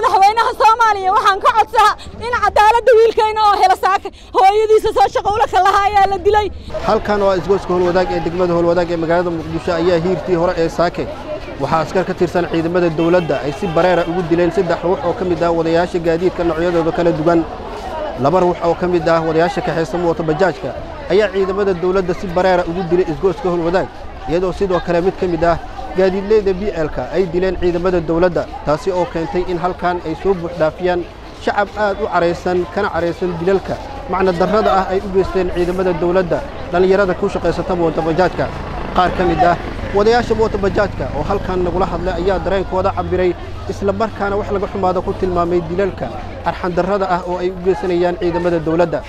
soomaaliya waxaan ka codsahaa in cadaaladda wiilkayna oo hela saaka hooyadiisa soo shaqowlaka lahaa ayaa la dilay. Halkan oo isgoyska howlwadaag ee degmada howlwadaag ee magaalada muqdisho ayaa hiirtii hore ee saake waxaa askar ka tirsan ciidamada dawladda ay si bareera ugu dileen saddex ruux oo ka mid ah wadayaasha gaadiidka noocyadooda kala duwan. Laba ruux oo ka mid ah wadayaasha kaxaysa mooto bajaajka ayaa ciidamada dawladda si bareera ugu dilay isgoyska howlwadaag iyadoo sidoo kale mid ka mid ah gaadiidleyda b elka ay dileen ciidamada dawladda taasi oo keentay in halkan ay soo buuxdhaafiyaan shacab aad u caraysan kana caraysan dilalka macna darrada ah ay u geysteen ciidamada dawladda dhallinyarada ku shaqaysata mootobajaajka qaar ka mid ah wadayaasha mootobajaajka oo halkan nagula hadlay ayaa dareenkooda cabbiray isla markaana wax laga xumaada ku tilmaamay dilalka arxandarrada ah oo ay u geysanayaan ciidamada dawladda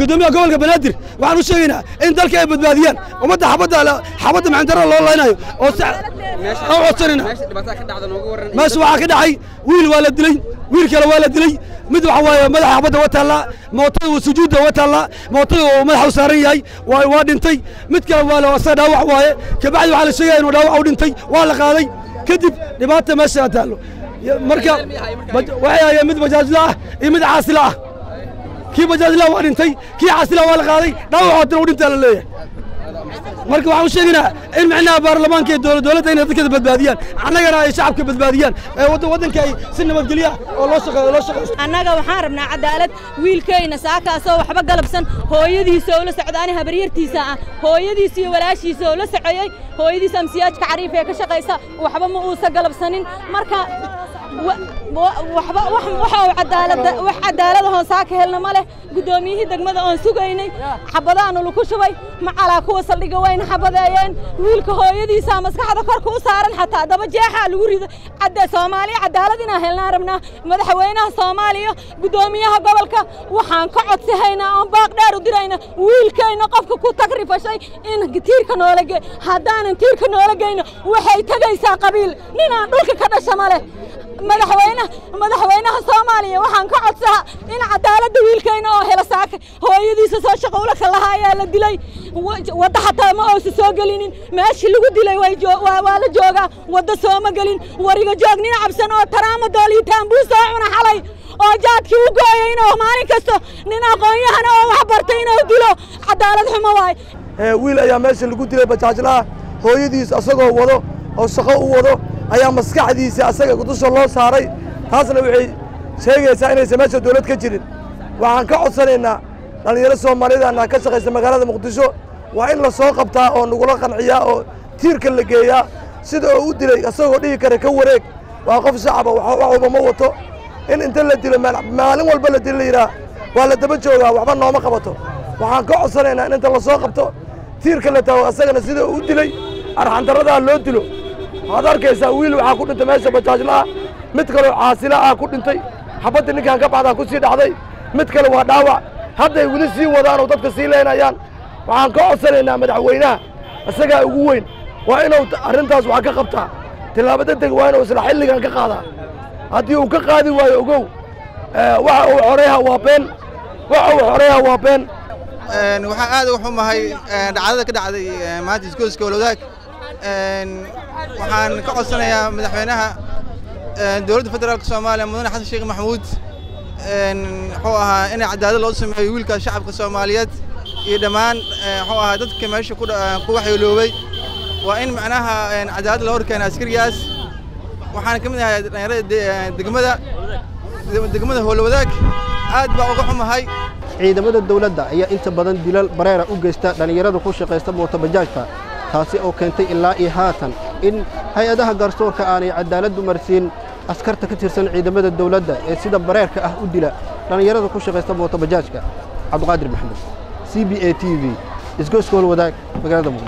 gudoomiyaha gobolka banaadir waxaan u sheegaynaa in dalka ay badbaadiyaan ummadda xabadda maxandarrada loo laynayo oo codsanayna meesha waxaa ka dhacay wiil waa la dilay wiil kale waa la dilay mid waxa waaye madaxa xabadda wa taallaa mootada sujuudda wa taallaa mootada oo madaxa u saaran yahay waa waa dhintay mid kale waa asaga dhaawac waaye kabacdi waxaa la sheegaya inuu dhaawac u dhintay waa la qaaday kadib dhibaata meesha taallo marka waxay hayeen mid bajaajla ah iyo mid caasila ah kii bajaajla waa dhintay kii caasila waa la qaaday dhaawacoodana u dhintaa la leeyahay marka waxaan u sheegaynaa in micnaha baarlamaanka iyo dowladda inay dadkeeda badbaadiyaan. Annagana ay shacabka badbaadiyaan. Waddanka ay si nabadgelya oo loo shaqeeyo loo shaqeeyo. Annaga waxaan rabnaa cadaalad wiilkayna saakaasoo waxba galabsan. Hooyadiisa oo la socda ani habaryartiisa ah. Hooyadiisa iyo walaashiisa oo la socoyey hooyadiisa amsiyaajka cariif ee ka shaqaysa waxba ma uusa galabsanin. Marka wax cadaalada hoon saaka helna ma leh. Guddoomiyihii degmada oon sugaynay. Xabadaanu lagu shubay macalaa kuwa saldhiga wayna xabadeeyeen wiilka hooyadiisa maskaxda korka u saaran xataa daba jeexaa lagu rido cadda soomaaliya cadaalad inaan helnaan rabnaa madaxweynaha soomaaliya guddoomiyaha gobolka waxaan ka codsihaynaa oon baaq dheer u dirayna wiilkayna qofka ku tagrifashay in tiirka noola ge haddaanan tiirka noola geyno waxay tegaysaa qabiil ninaan dhulka ka dhasha ma leh madaxweyne madaxweynaha soomaaliya waxaan ka codsahaa in cadaaladda wiilkayna oo hela saaka hooyadiisa soo shaqowlaka lahaa ayaa la dilay. Wadda xataa ma oosa soo gelinin. Meeshii lagu dilay waa la joogaa. Wadda sooma gelin. Wariga joog nin cabsan oo taraama dooliitaan buu soo cuna xalay. Oo jaadkii u gooyay inuu maalin kasto nin aqoon-yahana oo wax bartay inuu dilo. Cadaalad xumo waay. Wiil ayaa meesha lagu dilay bajaajlaha hooyadiis asagoo wado oo shaqo u wado ayaa maskaxdiisa asaga dusha loo saaray. Taasna waxay sheegaysaa inaysan meesha dawlad ka jirin. Waxaan ka codsanaynaa dhallinyaro soomaalidaana ka shaqaysa magaalada muqdisho. Waa in la soo qabtaa oo nagula qanciyaa oo tiirka la geeyaa. Sida oo u dilay asagoo dhihi kara ka wareeg waa qof shacaba waxuba ma wato. In inta la dilo maalin walba la dilo la yidhaah waa la daba joogaa waxba nooma qabato. Waxaan ka codsanaynaa in inta la soo qabto tiirka la taago asagana sida uu u dilay arxandarradaa loo dilo waxaad arkaysaa wiil waxaa ku dhintay meesha bajaajlaah mid kaleo caasila ah ku dhintay. Xabadda ninkan ka baxdaa ku sii dhacday. Mid kale waa dhaawac. Hadday weli sii wadaanoo dadka sii leynayaan waxaan ka codsanaynaa madaxweynaha. Isagaa ugu weyn. Waa inuu arrintaas wax ka qabtaa tillaabo degdeg waa inuu isla xilligan ka qaadaa. Haddii uu ka qaadi waayo ogow waxa uu xoreeyaha waa been. Waxa uu xoreeyaha waa been. Waxaan aad uga xumahay dhacdada ka dhacday maanta isgoyska walwadaag waxaan ka codsanayaa madaxweynaha dowladda federaalka soomaaliya mudane xasan sheekh maxamuud muxuu ahaa in cadaalad loo sameeyo wiilka shacabka soomaaliyeed iyo dhammaan muxuu ahaa dadka meesha ku waxyeeloobay. Waa in macnaha cadaalad loo horkeena askarigaas. Waxaan ka mid ahay dhalinyarada degmada degmada howlwadaag aad baa uga xumahay. Ciidamada dawladda ayaa inta badan dilal bareera u geysta dhallinyarada ku shaqaysta mootobajaajka taasi oo keentay ilaa iyo haatan in hay'adaha garsoorka aanay cadaaladdu marsiin askarta ka tirsan ciidamada dawladda ee sida bareerka ah u dila dhallinyarada ku shaqaysta mootobajaajka cabdiqaadir maxamed c b a t v isgoyska howlwadaag magaalada muqdisho